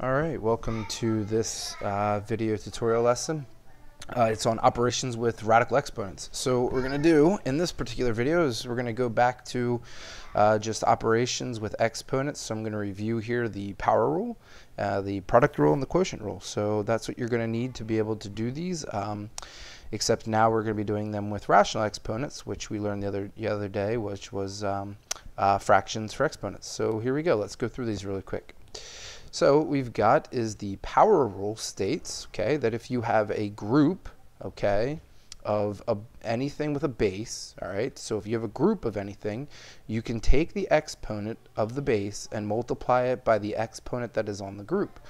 All right, welcome to this uh, video tutorial lesson. Uh, it's on operations with radical exponents. So what we're going to do in this particular video is we're going to go back to uh, just operations with exponents. So I'm going to review here the power rule, uh, the product rule, and the quotient rule. So that's what you're going to need to be able to do these. Um, except now we're going to be doing them with rational exponents, which we learned the other the other day, which was um, uh, fractions for exponents. So here we go. Let's go through these really quick. So what we've got is the power rule states, okay, that if you have a group, okay, of a, anything with a base, all right, so if you have a group of anything, you can take the exponent of the base and multiply it by the exponent that is on the group.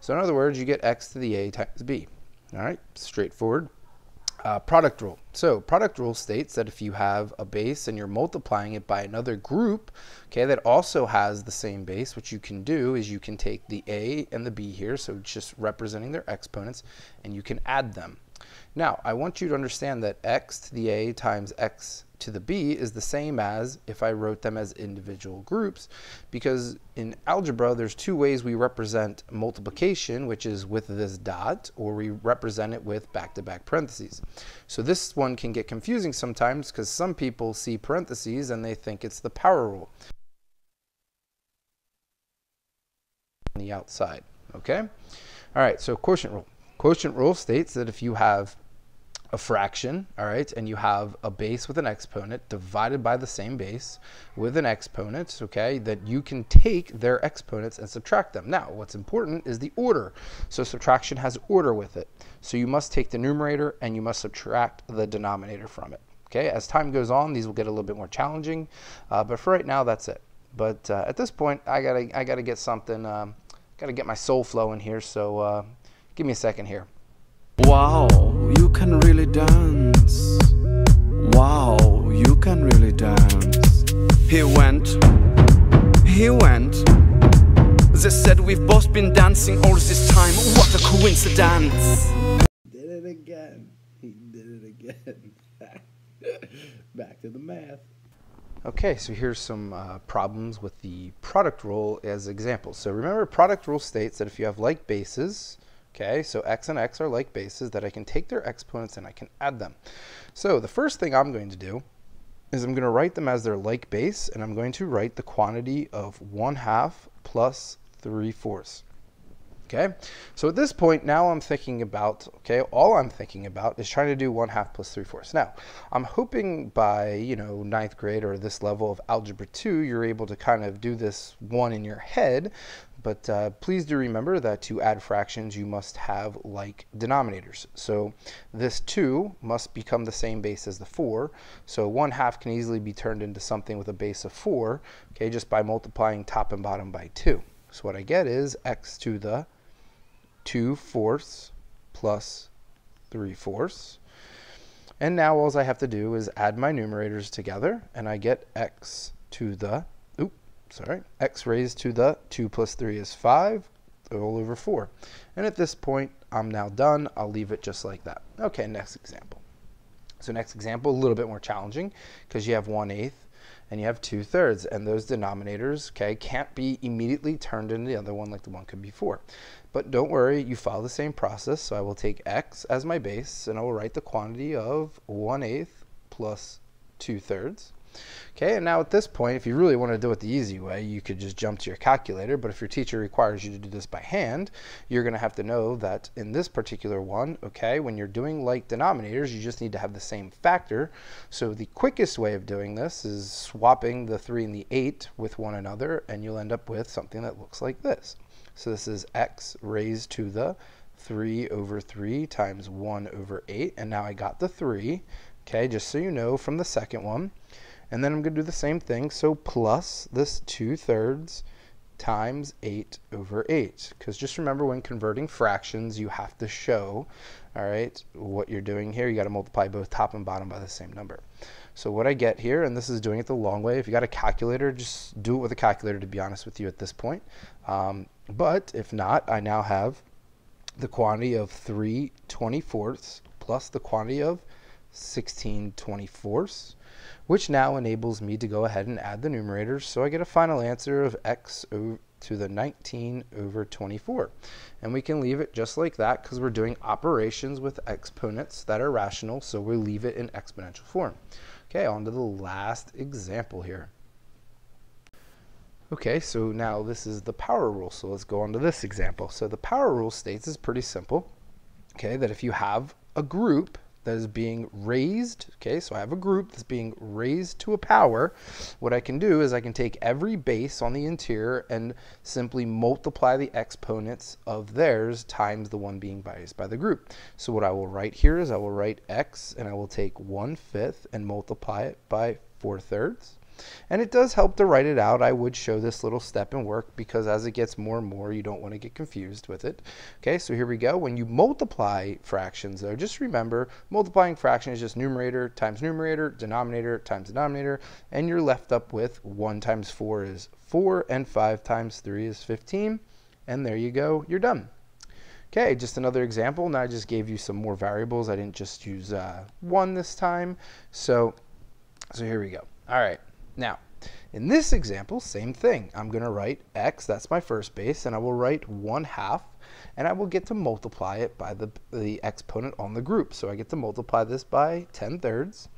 So in other words, you get x to the a times b, all right, straightforward. Uh, product rule. So product rule states that if you have a base and you're multiplying it by another group, okay, that also has the same base, what you can do is you can take the a and the b here, so it's just representing their exponents, and you can add them. Now, I want you to understand that x to the a times x to the b is the same as if I wrote them as individual groups because in algebra there's two ways we represent multiplication which is with this dot or we represent it with back-to-back -back parentheses. So this one can get confusing sometimes because some people see parentheses and they think it's the power rule on the outside okay all right so quotient rule quotient rule states that if you have a fraction, all right, and you have a base with an exponent divided by the same base with an exponent, okay, that you can take their exponents and subtract them. Now, what's important is the order. So subtraction has order with it. So you must take the numerator and you must subtract the denominator from it. Okay, as time goes on, these will get a little bit more challenging, uh, but for right now, that's it. But uh, at this point, I gotta, I gotta get something, um, gotta get my soul flowing here. So uh, give me a second here. Wow, you can really dance. Wow, you can really dance. He went, he went. They said we've both been dancing all this time. What a coincidence! Did it again. He did it again. Back to the math. Okay, so here's some uh, problems with the product rule as examples. So remember, product rule states that if you have like bases, Okay, so x and x are like bases that I can take their exponents and I can add them. So the first thing I'm going to do is I'm going to write them as their like base, and I'm going to write the quantity of 1 half plus 3 fourths. Okay, so at this point, now I'm thinking about, okay, all I'm thinking about is trying to do 1 half plus 3 fourths. Now, I'm hoping by, you know, ninth grade or this level of Algebra 2, you're able to kind of do this one in your head, but uh, please do remember that to add fractions, you must have like denominators. So this 2 must become the same base as the 4. So 1 half can easily be turned into something with a base of 4, okay, just by multiplying top and bottom by 2. So what I get is x to the 2 fourths plus 3 fourths. And now all I have to do is add my numerators together, and I get x to the, sorry, x raised to the 2 plus 3 is 5, all over 4. And at this point, I'm now done. I'll leave it just like that. Okay, next example. So next example, a little bit more challenging because you have 1 eighth and you have 2 thirds and those denominators okay can't be immediately turned into the other one like the one could before but don't worry you follow the same process so I will take x as my base and I will write the quantity of 1 eighth plus 2 thirds Okay, and now at this point, if you really want to do it the easy way, you could just jump to your calculator, but if your teacher requires you to do this by hand, you're going to have to know that in this particular one, okay, when you're doing like denominators, you just need to have the same factor. So the quickest way of doing this is swapping the 3 and the 8 with one another, and you'll end up with something that looks like this. So this is x raised to the 3 over 3 times 1 over 8, and now I got the 3, okay, just so you know from the second one. And then I'm going to do the same thing. So plus this 2 thirds times 8 over 8. Because just remember when converting fractions, you have to show, all right, what you're doing here. You got to multiply both top and bottom by the same number. So what I get here, and this is doing it the long way. If you got a calculator, just do it with a calculator to be honest with you at this point. Um, but if not, I now have the quantity of 3 24ths plus the quantity of 16 24ths which now enables me to go ahead and add the numerators. So I get a final answer of x to the 19 over 24. And we can leave it just like that because we're doing operations with exponents that are rational, so we leave it in exponential form. Okay, on to the last example here. Okay, so now this is the power rule, so let's go on to this example. So the power rule states is pretty simple, okay, that if you have a group that is being raised, okay, so I have a group that's being raised to a power, what I can do is I can take every base on the interior and simply multiply the exponents of theirs times the one being raised by the group. So what I will write here is I will write x and I will take 1 fifth and multiply it by 4 thirds. And it does help to write it out. I would show this little step in work because as it gets more and more, you don't want to get confused with it. Okay, so here we go. When you multiply fractions, though, just remember multiplying fraction is just numerator times numerator, denominator times denominator, and you're left up with 1 times 4 is 4, and 5 times 3 is 15. And there you go, you're done. Okay, just another example. Now I just gave you some more variables. I didn't just use uh, one this time. So, so here we go. All right. Now, in this example, same thing. I'm going to write x, that's my first base, and I will write 1 half, and I will get to multiply it by the, the exponent on the group. So I get to multiply this by 10 thirds,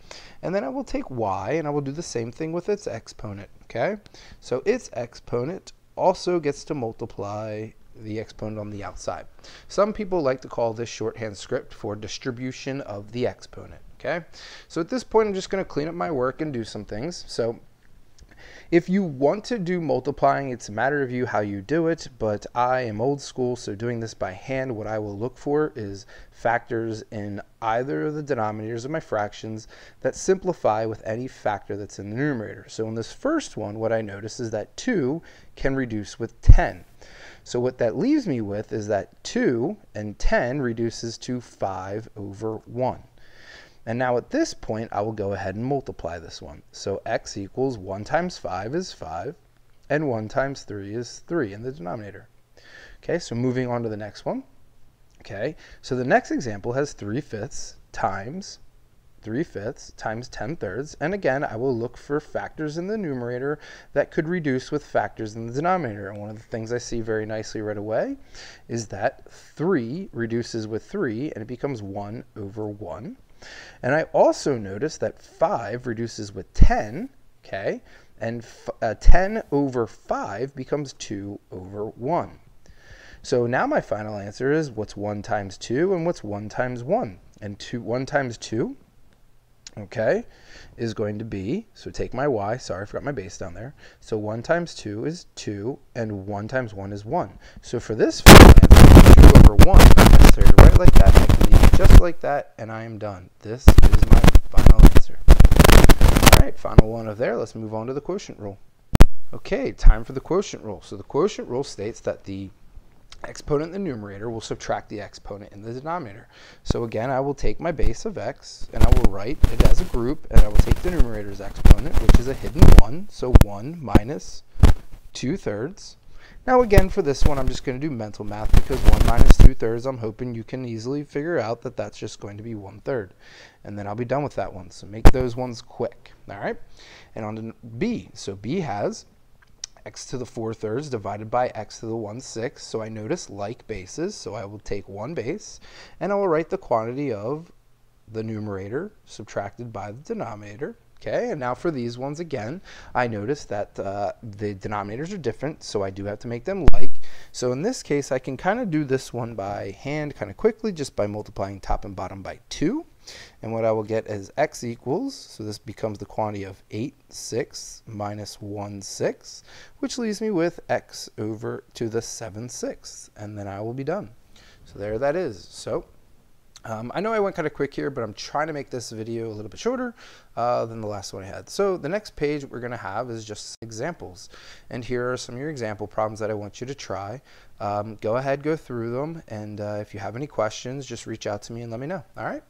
and then I will take y, and I will do the same thing with its exponent, okay? So its exponent also gets to multiply the exponent on the outside. Some people like to call this shorthand script for distribution of the exponent, okay? So at this point, I'm just going to clean up my work and do some things. So if you want to do multiplying, it's a matter of you how you do it, but I am old school, so doing this by hand, what I will look for is factors in either of the denominators of my fractions that simplify with any factor that's in the numerator. So in this first one, what I notice is that 2 can reduce with 10. So what that leaves me with is that 2 and 10 reduces to 5 over 1. And now at this point, I will go ahead and multiply this one. So x equals 1 times 5 is 5, and 1 times 3 is 3 in the denominator. Okay, so moving on to the next one. Okay, so the next example has 3 fifths times 3 fifths times 10 thirds. And again, I will look for factors in the numerator that could reduce with factors in the denominator. And one of the things I see very nicely right away is that 3 reduces with 3 and it becomes 1 over 1. And I also notice that 5 reduces with 10, okay, and uh, 10 over 5 becomes 2 over 1. So now my final answer is what's 1 times 2 and what's 1 times 1? And two, 1 times 2, okay, is going to be, so take my y, sorry, I forgot my base down there. So 1 times 2 is 2, and 1 times 1 is 1. So for this final answer, 2 over 1, not necessary to write like that, Just like that, and I am done. This is my final answer. All right, final one of there. Let's move on to the quotient rule. Okay, time for the quotient rule. So the quotient rule states that the exponent in the numerator will subtract the exponent in the denominator. So again, I will take my base of x, and I will write it as a group, and I will take the numerator's exponent, which is a hidden 1, so 1 minus 2 thirds. Now again, for this one, I'm just going to do mental math, because 1 minus 2 thirds, I'm hoping you can easily figure out that that's just going to be 1 third. And then I'll be done with that one, so make those ones quick. All right? And on to b. So b has x to the 4 thirds divided by x to the 1 sixth. So I notice like bases, so I will take one base, and I will write the quantity of the numerator subtracted by the denominator. Okay, and now for these ones again, I notice that uh, the denominators are different, so I do have to make them like. So in this case, I can kind of do this one by hand kind of quickly, just by multiplying top and bottom by 2. And what I will get is x equals, so this becomes the quantity of 8 6 minus 1 6, which leaves me with x over to the 7 6, and then I will be done. So there that is. So um, I know I went kind of quick here, but I'm trying to make this video a little bit shorter uh, than the last one I had. So the next page we're going to have is just examples. And here are some of your example problems that I want you to try. Um, go ahead, go through them, and uh, if you have any questions, just reach out to me and let me know. All right?